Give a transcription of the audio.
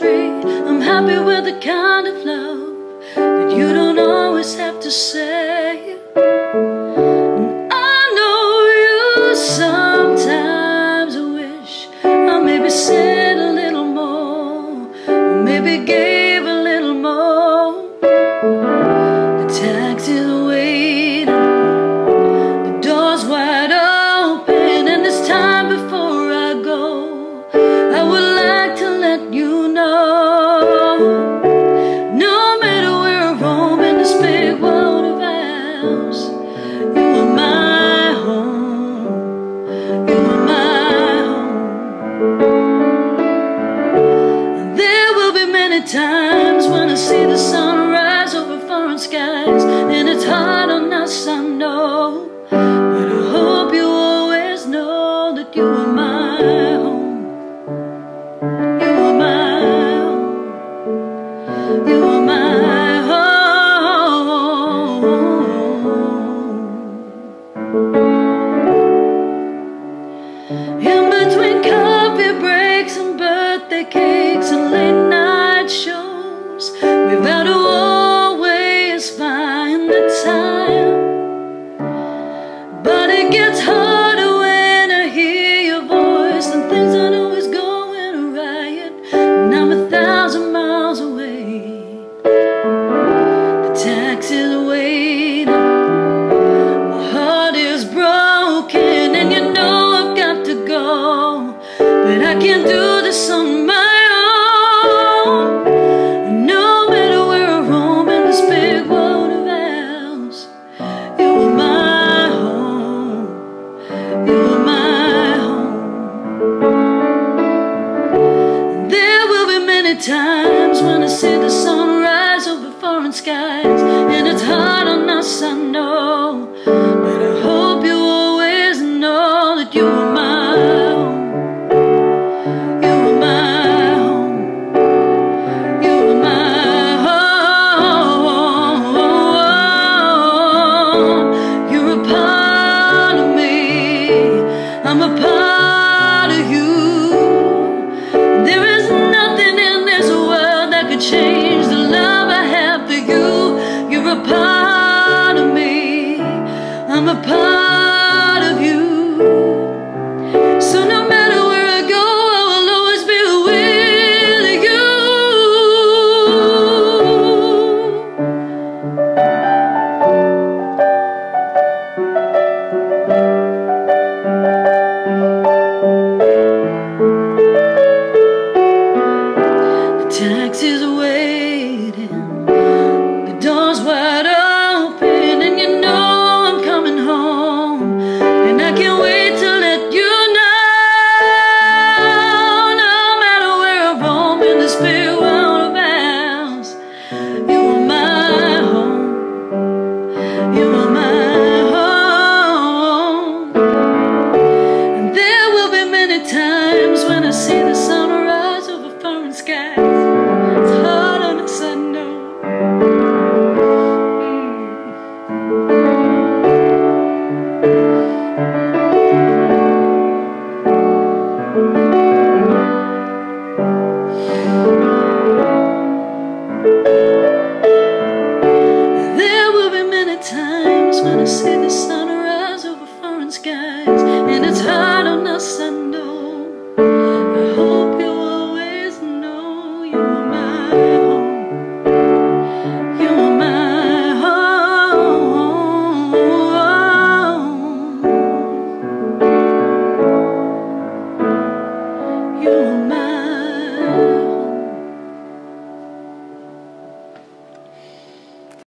free. I'm happy with the kind of love that you don't always have to say. about a you. I'm a part. sunrise over foreign skies, and it's hard on us, I know.